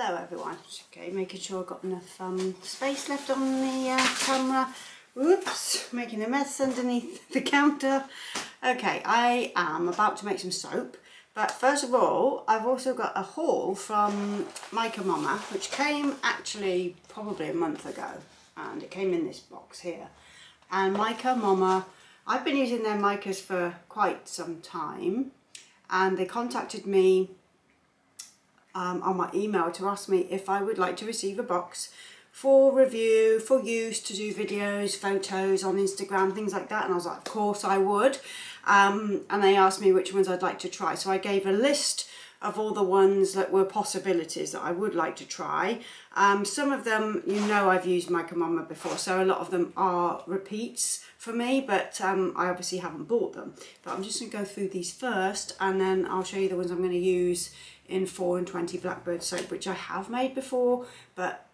Hello everyone. Okay, making sure I've got enough um, space left on the uh, camera. Oops, making a mess underneath the counter. Okay, I am about to make some soap. But first of all, I've also got a haul from Mica Moma, which came actually probably a month ago. And it came in this box here. And Mica Moma, I've been using their micas for quite some time. And they contacted me um, on my email to ask me if I would like to receive a box for review, for use to do videos, photos on Instagram, things like that. And I was like, of course I would. Um, and they asked me which ones I'd like to try. So I gave a list of all the ones that were possibilities that I would like to try. Um, some of them, you know I've used Mica Moma before, so a lot of them are repeats for me, but um, I obviously haven't bought them. But I'm just going to go through these first, and then I'll show you the ones I'm going to use in 4 and 20 Blackbird soap, which I have made before, but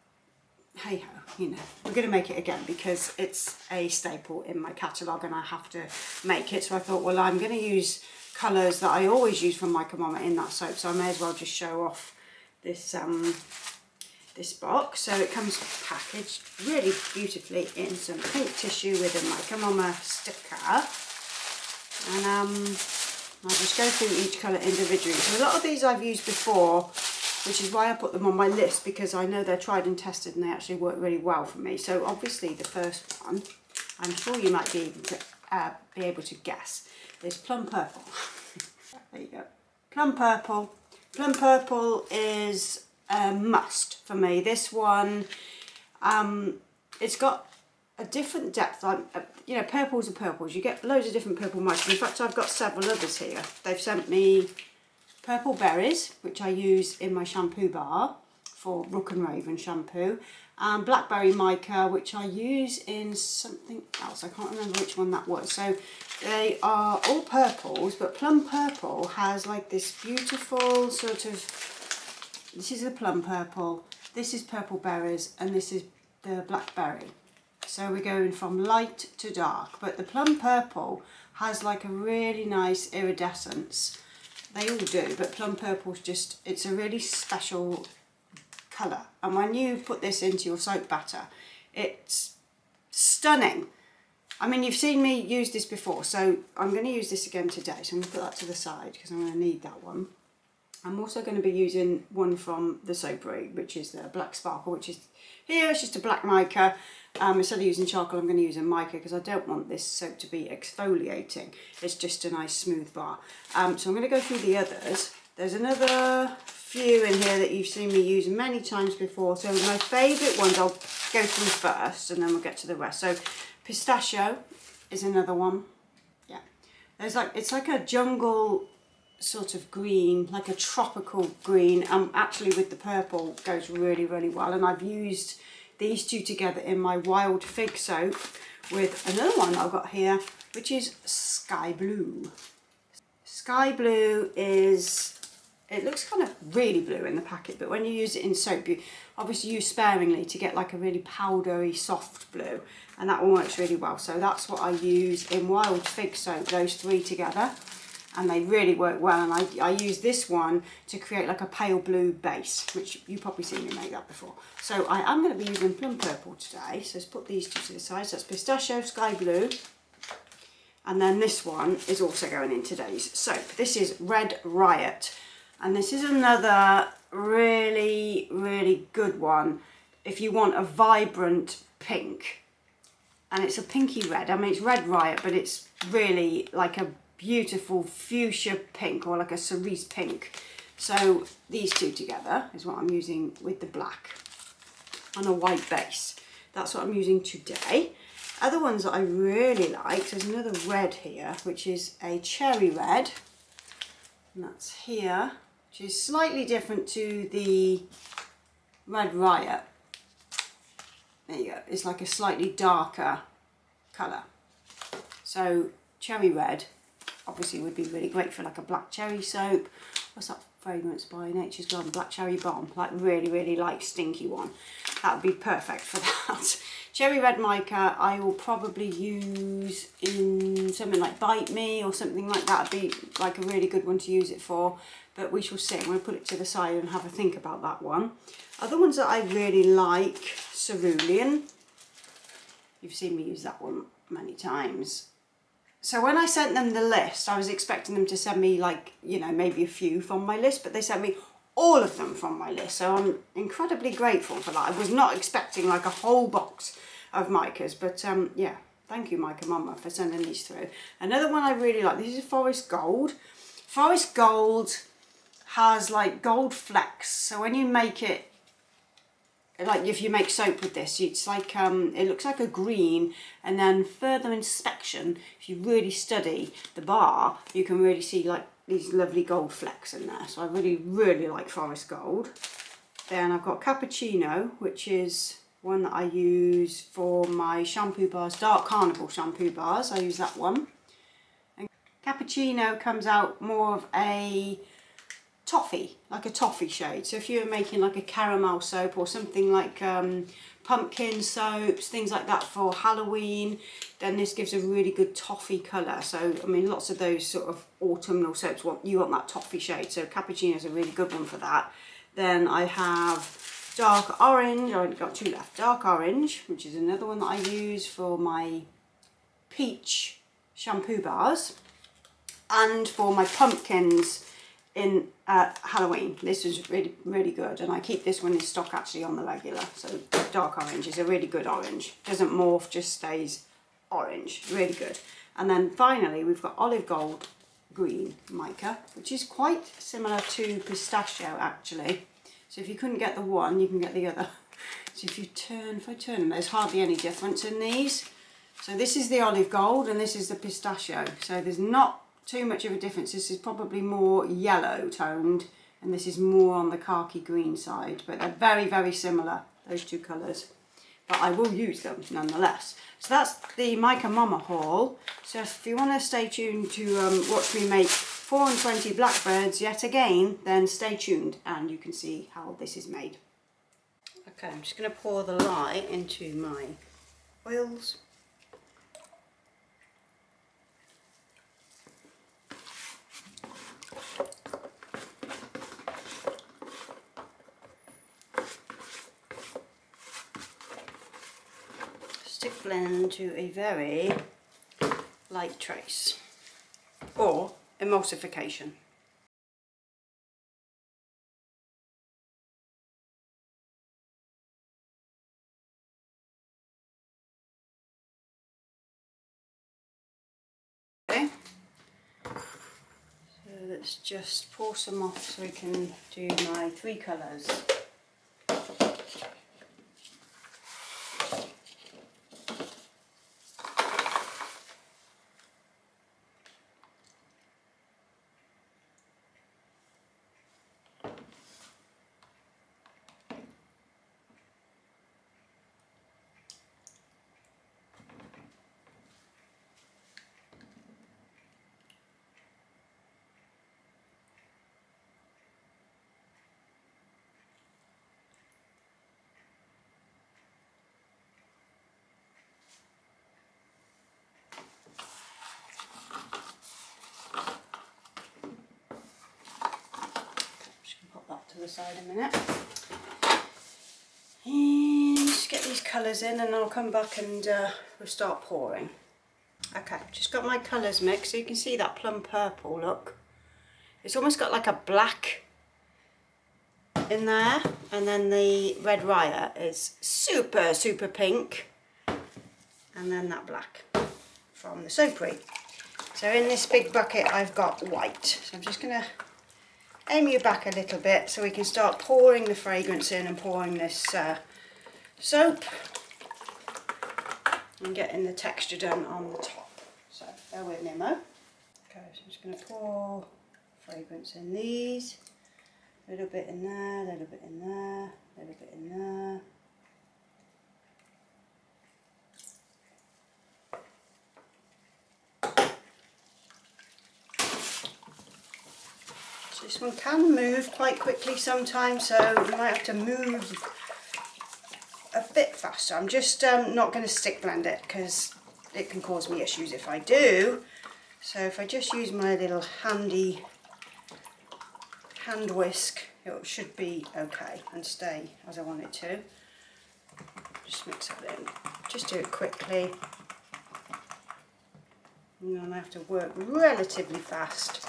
hey ho, you know, we're going to make it again because it's a staple in my catalogue and I have to make it. So I thought, well, I'm going to use colours that I always use from my Mama in that soap, so I may as well just show off this um, this box. So it comes packaged really beautifully in some pink tissue with a Moma sticker. And um, I'll just go through each colour individually. So a lot of these I've used before, which is why I put them on my list because I know they're tried and tested and they actually work really well for me. So obviously the first one, I'm sure you might be able to, uh, be able to guess, is Plum Purple. there you go. Plum Purple. Plum Purple is a must for me. This one, um, it's got a different depth. Uh, you know, purples are purples. You get loads of different purple mice. In fact, I've got several others here. They've sent me purple berries, which I use in my shampoo bar for Rook and Raven shampoo, and blackberry mica, which I use in something else. I can't remember which one that was. So they are all purples, but plum purple has like this beautiful sort of, this is the plum purple, this is purple berries, and this is the blackberry. So we're going from light to dark, but the plum purple has like a really nice iridescence. They all do, but plum purple's just, it's a really special colour. And when you put this into your soap batter, it's stunning. I mean, you've seen me use this before, so I'm going to use this again today. So I'm going to put that to the side because I'm going to need that one. I'm also going to be using one from the Soapery, which is the Black Sparkle, which is here. It's just a black mica. Um, instead of using charcoal, I'm going to use a mica because I don't want this soap to be exfoliating. It's just a nice smooth bar. Um, so I'm going to go through the others. There's another few in here that you've seen me use many times before. So my favourite ones I'll go through first and then we'll get to the rest. So pistachio is another one. Yeah. There's like, it's like a jungle sort of green, like a tropical green. Um, actually with the purple goes really, really well. And I've used these two together in my wild fig soap with another one I've got here, which is sky blue. Sky blue is, it looks kind of really blue in the packet, but when you use it in soap, you obviously use sparingly to get like a really powdery, soft blue, and that one works really well. So that's what I use in wild fig soap, those three together and they really work well and I, I use this one to create like a pale blue base which you've probably seen me make that before. So I am going to be using plum purple today so let's put these two to the side. So that's pistachio sky blue and then this one is also going in today's soap. This is red riot and this is another really really good one if you want a vibrant pink. And it's a pinky red. I mean it's red riot but it's really like a beautiful fuchsia pink or like a cerise pink. So these two together is what I'm using with the black on a white base. That's what I'm using today. Other ones that I really like, there's another red here, which is a cherry red. And that's here, which is slightly different to the Red Riot. There you go, it's like a slightly darker colour. So cherry red obviously would be really great for like a black cherry soap. What's that fragrance by Nature's Garden? Black Cherry Bomb, like really, really light, stinky one. That would be perfect for that. cherry Red Mica I will probably use in something like Bite Me or something like that. would be like a really good one to use it for. but we shall see. I'm going to put it to the side and have a think about that one. Other ones that I really like, cerulean. You've seen me use that one many times. So when I sent them the list, I was expecting them to send me like, you know, maybe a few from my list, but they sent me all of them from my list. So I'm incredibly grateful for that. I was not expecting like a whole box of micas, but um, yeah, thank you Mica Moma for sending these through. Another one I really like, this is Forest Gold. Forest Gold has like gold flecks, so when you make it, like if you make soap with this, it's like, um, it looks like a green, and then further inspection, if you really study the bar, you can really see like these lovely gold flecks in there. So I really, really like Forest Gold. Then I've got Cappuccino, which is one that I use for my shampoo bars, Dark Carnival shampoo bars. I use that one. And Cappuccino comes out more of a toffee, like a toffee shade. So if you're making like a caramel soap or something like um, pumpkin soaps, things like that for Halloween, then this gives a really good toffee colour. So, I mean, lots of those sort of autumnal soaps, want you want that toffee shade. So cappuccino is a really good one for that. Then I have dark orange, I only got two left. Dark orange, which is another one that I use for my peach shampoo bars. And for my pumpkins in uh, Halloween. This is really, really good. And I keep this one in stock actually on the regular. So dark orange is a really good orange. Doesn't morph, just stays orange. Really good. And then finally, we've got olive gold green mica, which is quite similar to pistachio actually. So if you couldn't get the one, you can get the other. So if you turn, if I turn there's hardly any difference in these. So this is the olive gold and this is the pistachio. So there's not too much of a difference. This is probably more yellow toned and this is more on the khaki green side, but they're very, very similar, those two colours. But I will use them nonetheless. So that's the Mica Moma haul. So if you want to stay tuned to um, watch me make 4 and 20 blackbirds yet again, then stay tuned and you can see how this is made. Okay, I'm just going to pour the lye into my oils. Blend to a very light trace or emulsification. Okay. So let's just pour some off so we can do my three colours. To the side a minute. And just get these colours in and I'll come back and uh, we'll start pouring. Okay, just got my colours mixed so you can see that plum purple look. It's almost got like a black in there and then the red riot is super super pink and then that black from the Soapery. So in this big bucket I've got white so I'm just going to aim you back a little bit so we can start pouring the fragrance in and pouring this uh, soap and getting the texture done on the top. So bear with me Mo. Okay, so I'm just going to pour fragrance in these. A little bit in there, a little bit in there, a little bit in there. This one can move quite quickly sometimes, so you might have to move a bit faster. I'm just um, not going to stick blend it because it can cause me issues if I do. So if I just use my little handy hand whisk it should be okay and stay as I want it to. Just mix that in. Just do it quickly. And then I have to work relatively fast.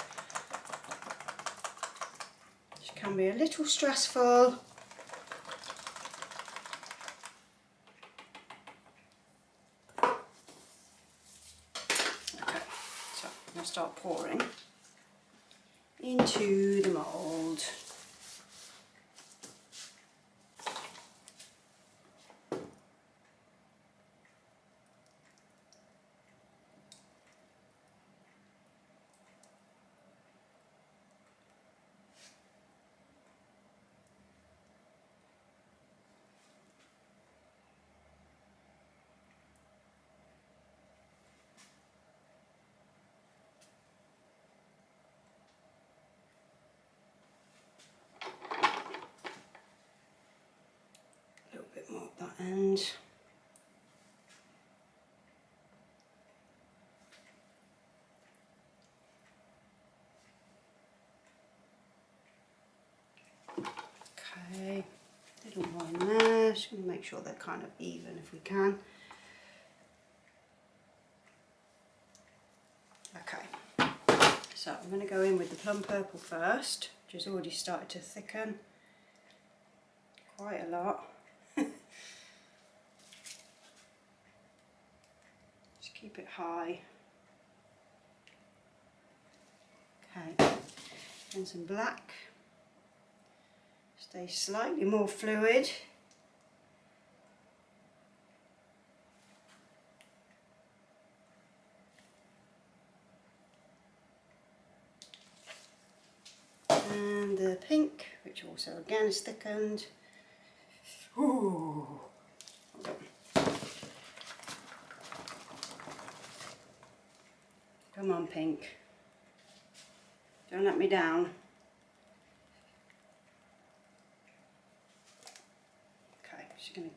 Which can be a little stressful. Okay, so I'm going to start pouring into the mould. A little bit more at end. Okay, little in there. Just going to make sure they're kind of even if we can. Okay, so I'm going to go in with the plum purple first, which has already started to thicken quite a lot. Keep it high. Okay, and some black. Stay slightly more fluid. And the pink, which also again is thickened. Ooh. Hold on. Come on, pink. Don't let me down. Okay, she's gonna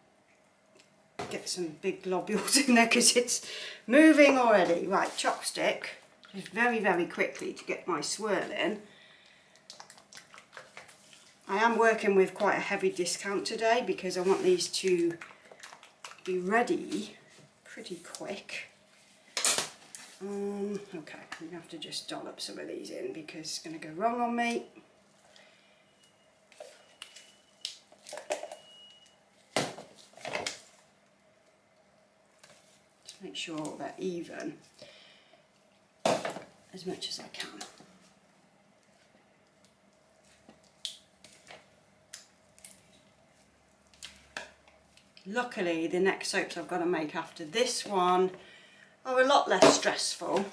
get some big globules in there because it's moving already. Right, chopstick, just very, very quickly to get my swirl in. I am working with quite a heavy discount today because I want these to be ready pretty quick. Um, okay, I'm going to have to just dollop some of these in because it's going to go wrong on me. Just make sure they're even as much as I can. Luckily, the next soaps I've got to make after this one are a lot less stressful.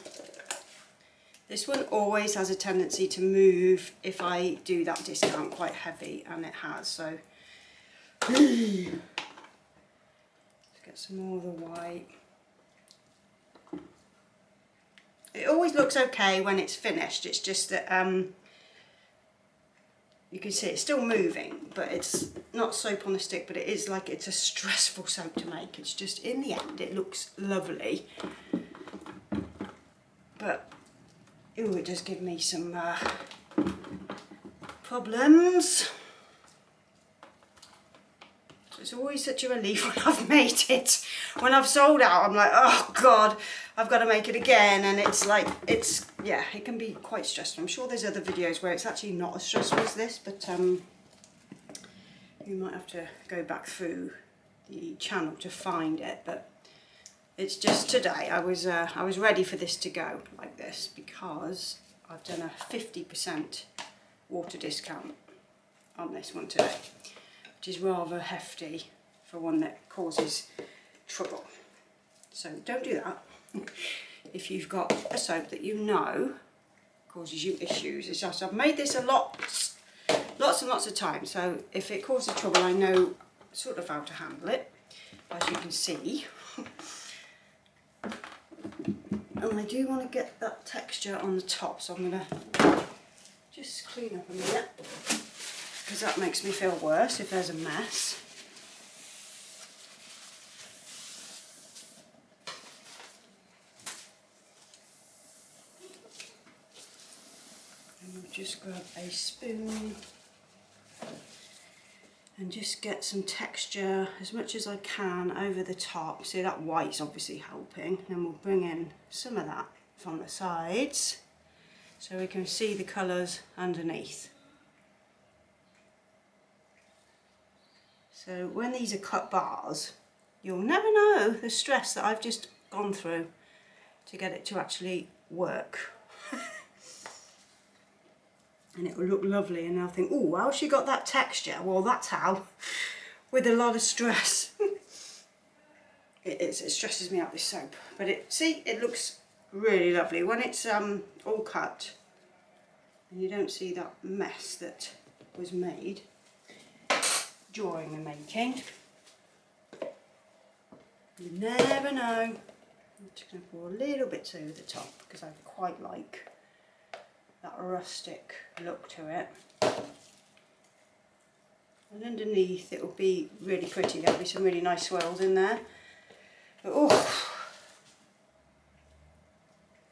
This one always has a tendency to move if I do that discount quite heavy, and it has, so let's get some more of the white. It always looks okay when it's finished, it's just that um, you can see it's still moving but it's not soap on a stick but it is like it's a stressful soap to make. It's just in the end it looks lovely. But ooh, it does give me some uh, problems it's always such a relief when I've made it. When I've sold out I'm like oh god I've got to make it again. And it's like it's yeah it can be quite stressful. I'm sure there's other videos where it's actually not as stressful as this but um you might have to go back through the channel to find it but it's just today I was uh, I was ready for this to go like this because I've done a 50% water discount on this one today which is rather hefty for one that causes trouble so don't do that if you've got a soap that you know causes you issues. It's just I've made this a lot, lots and lots of times, so if it causes trouble, I know sort of how to handle it, as you can see. and I do want to get that texture on the top, so I'm going to just clean up a minute, because that makes me feel worse if there's a mess. And we'll just grab a spoon and just get some texture as much as I can over the top. See that white's obviously helping. Then we'll bring in some of that from the sides so we can see the colours underneath. So when these are cut bars, you'll never know the stress that I've just gone through to get it to actually work. and it will look lovely and I'll think, oh, how she got that texture? Well, that's how, with a lot of stress. it, it stresses me out, this soap. But it, see, it looks really lovely. When it's um, all cut and you don't see that mess that was made during the making, you never know. I'm just going to pour a little bit over the top because I quite like that rustic look to it. And underneath it will be really pretty, there'll be some really nice swirls in there. But oh,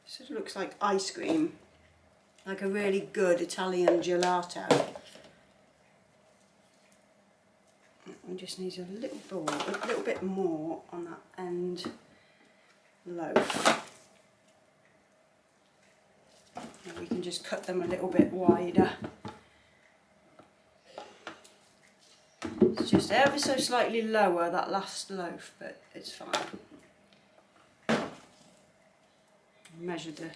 sort of looks like ice cream, like a really good Italian gelato. It just needs a little ball, a little bit more on that end loaf. And we can just cut them a little bit wider. It's just ever so slightly lower, that last loaf, but it's fine. Measure the,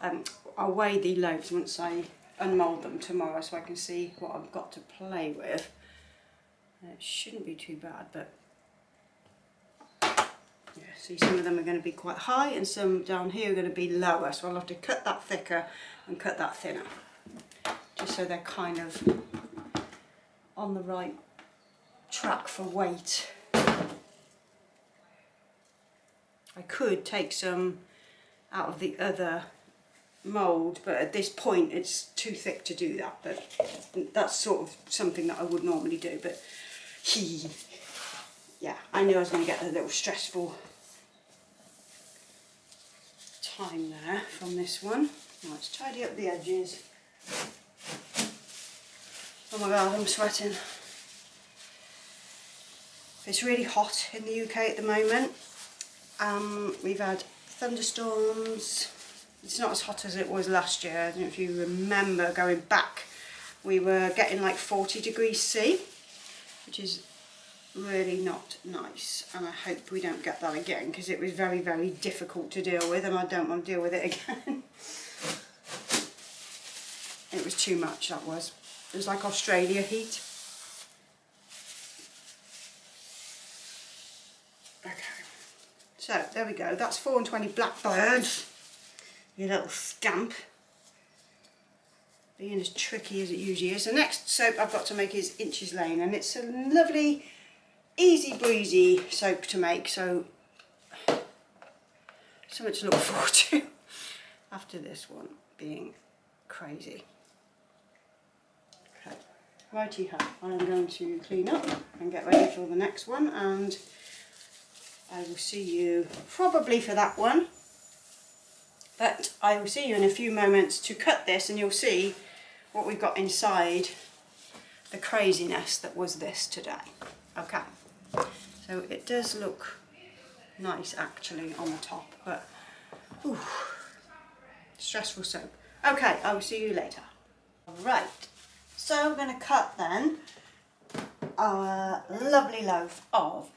um, I'll weigh the loaves once I unmould them tomorrow so I can see what I've got to play with. Uh, it shouldn't be too bad, but yeah, see some of them are going to be quite high and some down here are going to be lower so I'll have to cut that thicker and cut that thinner just so they're kind of on the right track for weight. I could take some out of the other mould but at this point it's too thick to do that but that's sort of something that I would normally do but yeah, I knew I was going to get a little stressful time there from this one. let's tidy up the edges. Oh my god, I'm sweating. It's really hot in the UK at the moment. Um, we've had thunderstorms. It's not as hot as it was last year. I don't know if you remember going back. We were getting like 40 degrees C, which is really not nice and I hope we don't get that again because it was very very difficult to deal with and I don't want to deal with it again. it was too much that was. It was like Australia heat. Okay, so there we go, that's 4 and 20 blackbirds, you little scamp. Being as tricky as it usually is. The next soap I've got to make is Inches Lane and it's a lovely easy breezy soap to make so something to look forward to after this one being crazy. Okay, righty ho, I'm going to clean up and get ready for the next one and I will see you probably for that one but I will see you in a few moments to cut this and you'll see what we've got inside the craziness that was this today. Okay. So it does look nice actually on the top, but ooh, stressful soap. Okay, I will see you later. Right, so I'm going to cut then our lovely loaf of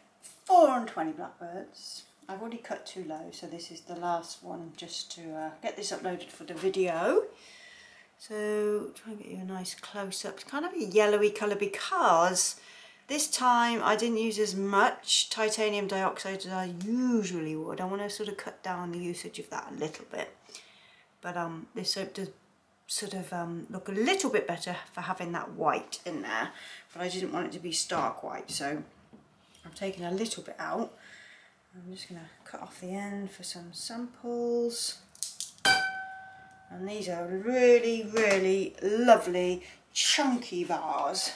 420 blackbirds. I've already cut too low, so this is the last one just to uh, get this uploaded for the video. So try and get you a nice close-up. It's kind of a yellowy colour because this time I didn't use as much titanium dioxide as I usually would. I want to sort of cut down the usage of that a little bit. But um, this soap does sort of um, look a little bit better for having that white in there. But I didn't want it to be stark white, so I've taken a little bit out. I'm just going to cut off the end for some samples. And these are really, really lovely chunky bars.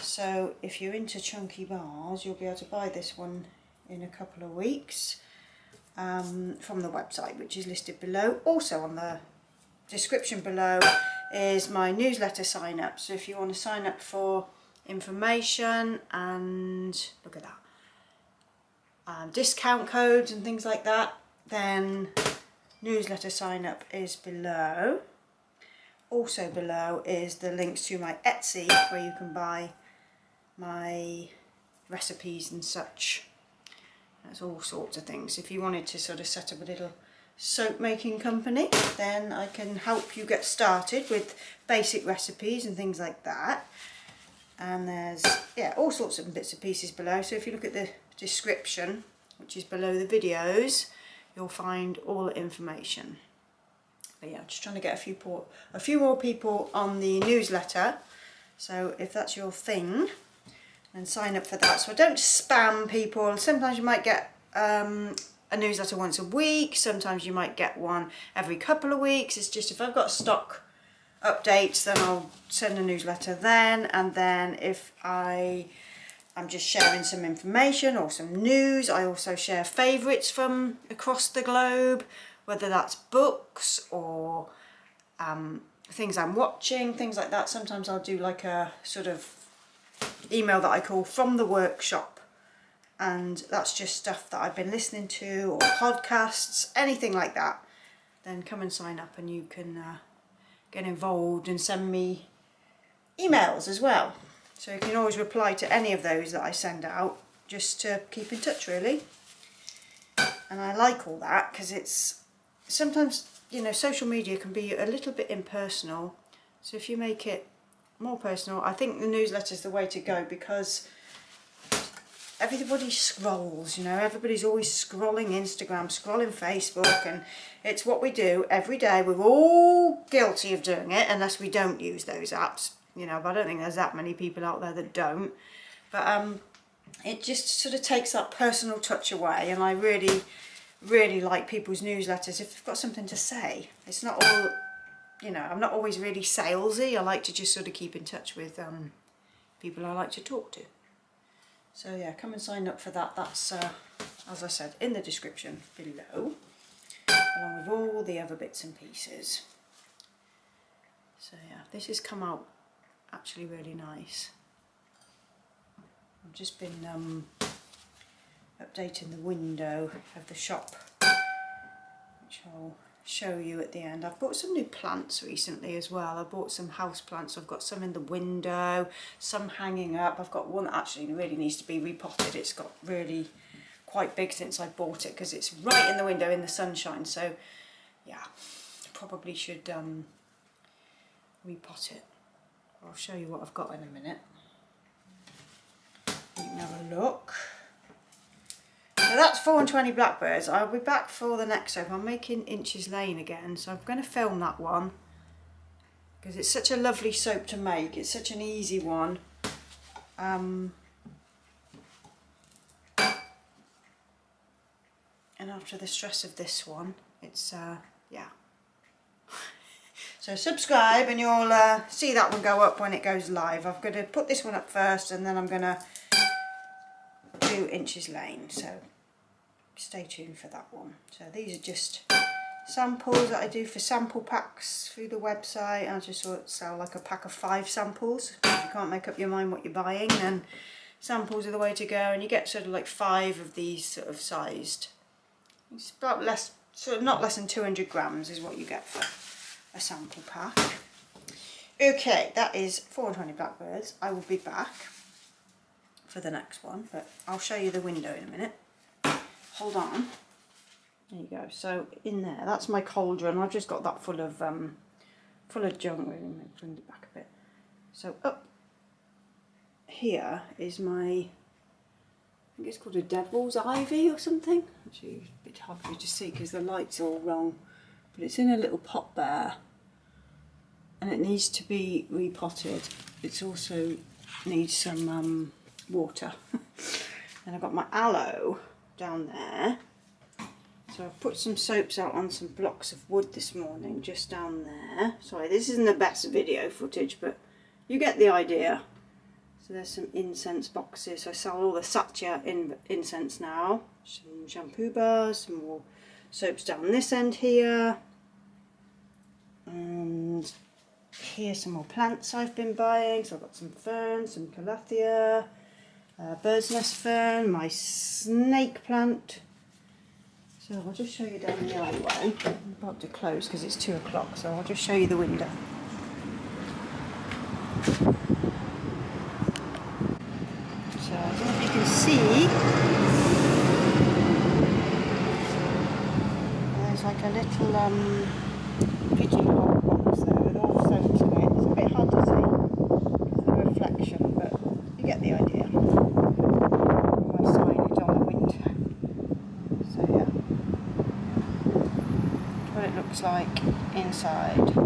So if you're into chunky bars, you'll be able to buy this one in a couple of weeks um, from the website, which is listed below. Also on the description below is my newsletter sign up. So if you want to sign up for information and look at that, um, discount codes and things like that, then newsletter sign up is below. Also below is the links to my Etsy where you can buy my recipes and such. That's all sorts of things. If you wanted to sort of set up a little soap making company, then I can help you get started with basic recipes and things like that. And there's, yeah, all sorts of bits and pieces below. So if you look at the description, which is below the videos, you'll find all the information. But yeah, just trying to get a few, a few more people on the newsletter. So if that's your thing, and sign up for that. So I don't spam people. Sometimes you might get um, a newsletter once a week. Sometimes you might get one every couple of weeks. It's just if I've got stock updates, then I'll send a newsletter then. And then if I I'm just sharing some information or some news, I also share favourites from across the globe, whether that's books or um, things I'm watching, things like that. Sometimes I'll do like a sort of email that I call from the workshop and that's just stuff that I've been listening to or podcasts, anything like that, then come and sign up and you can uh, get involved and send me emails as well. So you can always reply to any of those that I send out just to keep in touch really. And I like all that because it's sometimes, you know, social media can be a little bit impersonal. So if you make it more personal. I think the newsletter is the way to go because everybody scrolls, you know, everybody's always scrolling Instagram, scrolling Facebook, and it's what we do every day. We're all guilty of doing it unless we don't use those apps, you know, but I don't think there's that many people out there that don't. But um, it just sort of takes that personal touch away, and I really, really like people's newsletters if they've got something to say. It's not all you know, I'm not always really salesy. I like to just sort of keep in touch with um, people I like to talk to. So yeah, come and sign up for that. That's, uh, as I said, in the description below, along with all the other bits and pieces. So yeah, this has come out actually really nice. I've just been um, updating the window of the shop, which I'll show you at the end. I've bought some new plants recently as well. I bought some house plants. I've got some in the window, some hanging up. I've got one that actually really needs to be repotted. It's got really quite big since I bought it because it's right in the window in the sunshine. So yeah, probably should um, repot it. I'll show you what I've got in a minute. You can have a look. So that's 4 and 20 blackbirds. I'll be back for the next soap. I'm making Inches Lane again, so I'm going to film that one. Because it's such a lovely soap to make. It's such an easy one. Um, and after the stress of this one, it's, uh, yeah. So subscribe and you'll uh, see that one go up when it goes live. I've got to put this one up first and then I'm going to do Inches Lane. So stay tuned for that one. So these are just samples that I do for sample packs through the website. I just sort of sell like a pack of five samples. If you can't make up your mind what you're buying, then samples are the way to go. And you get sort of like five of these sort of sized. It's about less, sort of not less than 200 grams is what you get for a sample pack. Okay, that is 420 blackbirds. I will be back for the next one, but I'll show you the window in a minute hold on. There you go. So in there, that's my cauldron. I've just got that full of um, full of junk. Bring it back a bit. So up here is my, I think it's called a devil's ivy or something. Actually, a bit hard for you to see because the light's all wrong. But it's in a little pot there. And it needs to be repotted. It's also needs some um, water. and I've got my aloe down there. So I've put some soaps out on some blocks of wood this morning, just down there. Sorry, this isn't the best video footage, but you get the idea. So there's some incense boxes. I sell all the Satya in incense now. Some shampoo bars, some more soaps down this end here. And here's some more plants I've been buying. So I've got some ferns, some calathea, uh, bird's nest fern, my snake plant. So I'll just show you down the alleyway. I'm about to close because it's two o'clock, so I'll just show you the window. So I don't know if you can see. There's like a little um, pigeonhole box there with all soaps in it. It's a bit hard to see because of the reflection, but you get the idea. My signage on the window. So yeah. What it looks like inside.